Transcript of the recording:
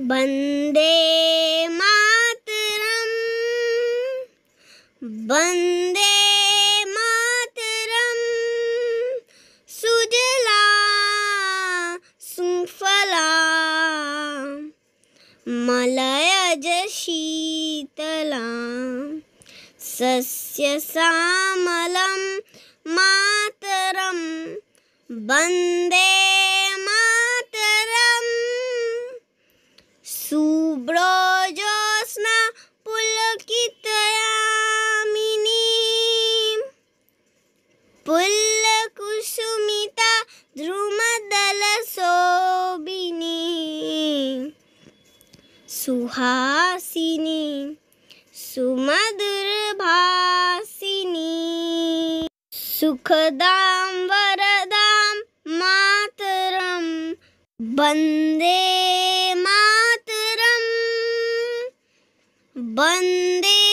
वंदे मातरम्। वंदे मातरम्। सुजला सुफला। मलयज शीतला। सस्यश्यामलं मातरं वंदे शुभ्रजोत्स्ना पुलकितयामिनी। पुल्लकुसुमिता ध्रुमदलशोभिनी सुहासिनी सुमधुरभासिनी। सुखदां वरदां मातरं वंदे वंदे